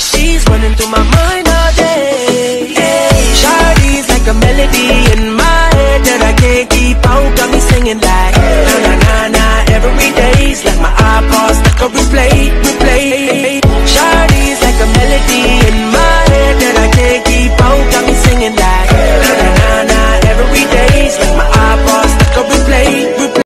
She's running through my mind all day. Shardy's like a melody in my head that I can't keep out. Got me singing like na na na na every day's like my iPod stuck on replay.